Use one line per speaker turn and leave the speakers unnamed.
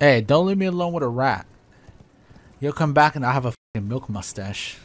Hey, don't leave me alone with a rat. You'll come back and I'll have a milk mustache.